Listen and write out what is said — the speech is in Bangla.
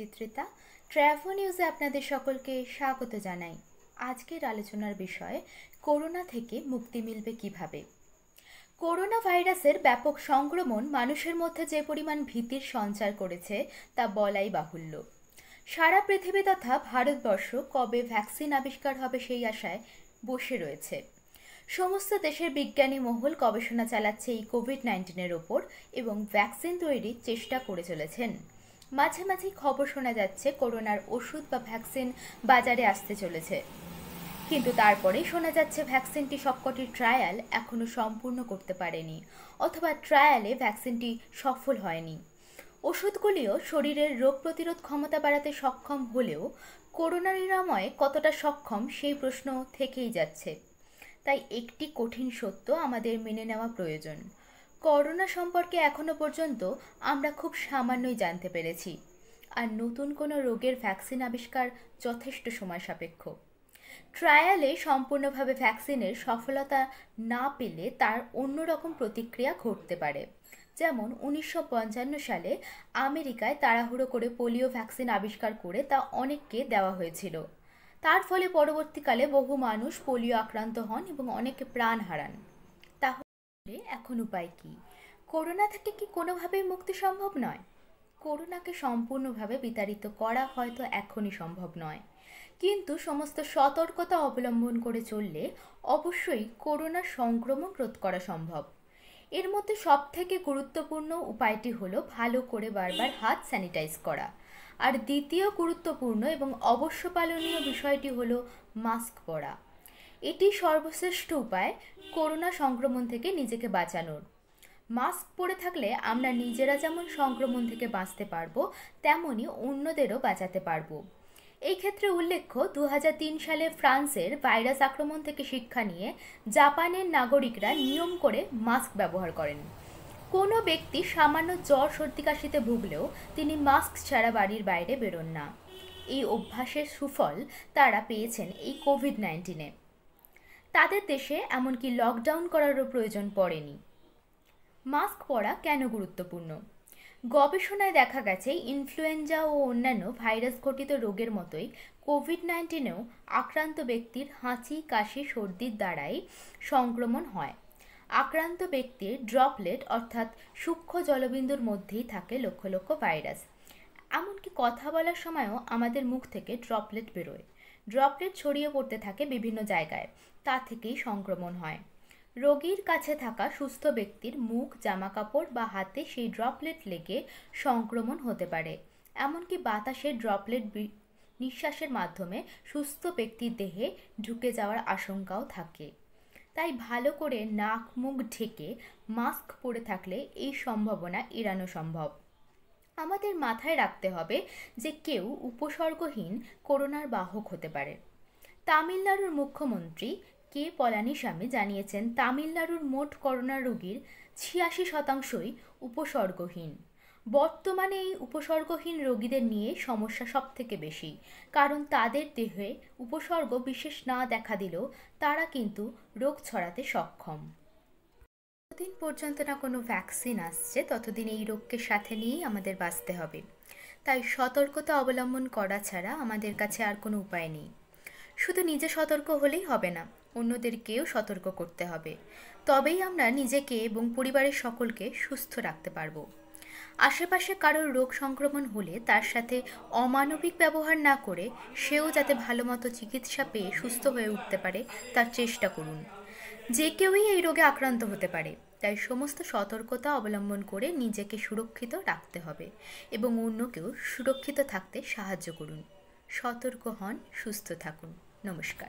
চিত্রিতা ট্র্যাভো নিউজে আপনাদের সকলকে স্বাগত জানাই। আজকের আলোচনার বিষয়, করোনা থেকে মুক্তি মিলবে কীভাবে? করোনা ভাইরাসের ব্যাপক সংক্রমণ মানুষের মধ্যে যে পরিমাণ ভীতির সঞ্চার করেছে, তা বলাই বাহুল্য। সারা পৃথিবী তথা ভারতবর্ষ কবে ভ্যাকসিন আবিষ্কার হবে সেই আশায় বসে রয়েছে। সমস্ত দেশের বিজ্ঞানী মহল গবেষণা চালাচ্ছে এই কোভিড নাইন্টিনের ওপর এবং ভ্যাকসিন তৈরির চেষ্টা করে চলেছেন। মাঝে মাঝে খবর শোনা যাচ্ছে করোনার ওষুধ বা ভ্যাকসিন বাজারে আসতে চলেছে। কিন্তু তারপরেই শোনা যাচ্ছে ভ্যাকসিনটি সবকটি ট্রায়াল এখনও সম্পূর্ণ করতে পারেনি, অথবা ট্রায়ালে ভ্যাকসিনটি সফল হয়নি। ওষুধগুলিও শরীরের রোগ প্রতিরোধ ক্ষমতা বাড়াতে সক্ষম হলেও করোনা নিরাময়ে কতটা সক্ষম সেই প্রশ্ন থেকেই যাচ্ছে। তাই একটি কঠিন সত্য আমাদের মেনে নেওয়া প্রয়োজন। করোনা সম্পর্কে এখনও পর্যন্ত আমরা খুব সামান্যই জানতে পেরেছি। আর নতুন কোনো রোগের ভ্যাকসিন আবিষ্কার যথেষ্ট সময় সাপেক্ষ। ট্রায়ালে সম্পূর্ণভাবে ভ্যাকসিনের সফলতা না পেলে তার অন্যরকম প্রতিক্রিয়া ঘটতে পারে। যেমন উনিশশো পঞ্চান্ন সালে আমেরিকায় তাড়াহুড়ো করে পোলিও ভ্যাকসিন আবিষ্কার করে তা অনেককে দেওয়া হয়েছিল। তার ফলে পরবর্তীকালে বহু মানুষ পোলিও আক্রান্ত হন এবং অনেকে প্রাণ হারান। এখন উপায় কি? করোনা থেকে কি কোনোভাবেই মুক্তি সম্ভব নয়? করোনাকে সম্পূর্ণভাবে বিতাড়িত করা হয়তো এখনই সম্ভব নয়। কিন্তু সমস্ত সতর্কতা অবলম্বন করে চললে অবশ্যই করোনার সংক্রমণ রোধ করা সম্ভব। এর মধ্যে সব থেকে গুরুত্বপূর্ণ উপায়টি হলো ভালো করে বারবার হাত স্যানিটাইজ করা। আর দ্বিতীয় গুরুত্বপূর্ণ এবং অবশ্য পালনীয় বিষয়টি হলো মাস্ক পরা। এটি সর্বশ্রেষ্ঠ উপায় করোনা সংক্রমণ থেকে নিজেকে বাঁচানোর। মাস্ক পরে থাকলে আমরা নিজেরা যেমন সংক্রমণ থেকে বাঁচতে পারব তেমনই অন্যদেরও বাঁচাতে পারব। এই ক্ষেত্রে উল্লেখ্য দু হাজার তিন সালে ফ্রান্সের ভাইরাস আক্রমণ থেকে শিক্ষা নিয়ে জাপানের নাগরিকরা নিয়ম করে মাস্ক ব্যবহার করেন। কোনো ব্যক্তি সামান্য জ্বর, সর্দি, কাশিতে ভুগলেও তিনি মাস্ক ছাড়া বাড়ির বাইরে বেরোন না। এই অভ্যাসের সুফল তারা পেয়েছেন এই কোভিড নাইন্টিনে। তাদের দেশে এমনকি লকডাউন করারও প্রয়োজন পড়েনি। মাস্ক পরা কেন গুরুত্বপূর্ণ? গবেষণায় দেখা গেছে ইনফ্লুয়েঞ্জা ও অন্যান্য ভাইরাস ঘটিত রোগের মতোই কোভিড নাইন্টিনেও আক্রান্ত ব্যক্তির হাঁচি, কাশি, সর্দির দ্বারাই সংক্রমণ হয়। আক্রান্ত ব্যক্তির ড্রপলেট অর্থাৎ সূক্ষ্ম জলবিন্দুর মধ্যেই থাকে লক্ষ লক্ষ ভাইরাস এমনকি কথা বলার সময়ও আমাদের মুখ থেকে ড্রপলেট বেরোয়। ড্রপলেট ছড়িয়ে পড়তে থাকে বিভিন্ন জায়গায়, তা থেকেই সংক্রমণ হয়। রোগীর কাছে থাকা সুস্থ ব্যক্তির মুখ, জামাকাপড় বা হাতে সেই ড্রপলেট লেগে সংক্রমণ হতে পারে। এমনকি বাতাসের ড্রপলেট নিঃশ্বাসের মাধ্যমে সুস্থ ব্যক্তির দেহে ঢুকে যাওয়ার আশঙ্কাও থাকে। তাই ভালো করে নাক মুখ ঢেকে মাস্ক পরে থাকলে এই সম্ভাবনা এড়ানো সম্ভব। আমাদের মাথায় রাখতে হবে যে কেউ উপসর্গহীন করোনার বাহক হতে পারে। তামিলনাড়ুর মুখ্যমন্ত্রী কে পলানিস্বামী জানিয়েছেন, তামিলনাড়ুর মোট করোনা রোগীর ছিয়াশি শতাংশই উপসর্গহীন। বর্তমানে এই উপসর্গহীন রোগীদের নিয়ে সমস্যা সব থেকে বেশি, কারণ তাদের দেহে উপসর্গ বিশেষ না দেখা দিলেও তারা কিন্তু রোগ ছড়াতে সক্ষম। যতদিন পর্যন্ত না কোনো ভ্যাকসিন আসছে, ততদিন এই রোগকে সাথে নিয়েই আমাদের বাঁচতে হবে। তাই সতর্কতা অবলম্বন করা ছাড়া আমাদের কাছে আর কোনো উপায় নেই। শুধু নিজে সতর্ক হলেই হবে না, অন্যদেরকেও সতর্ক করতে হবে। তবেই আমরা নিজেকে এবং পরিবারের সকলকে সুস্থ রাখতে পারব। আশেপাশে কারোর রোগ সংক্রমণ হলে তার সাথে অমানবিক ব্যবহার না করে সেও যাতে ভালো মতো চিকিৎসা পেয়ে সুস্থ হয়ে উঠতে পারে, তার চেষ্টা করুন। যে কেউই এই রোগে আক্রান্ত হতে পারে। তাই সমস্ত সতর্কতা অবলম্বন করে নিজেকে সুরক্ষিত রাখতে হবে এবং অন্যকেও সুরক্ষিত থাকতে সাহায্য করুন। সতর্ক হন, সুস্থ থাকুন। নমস্কার।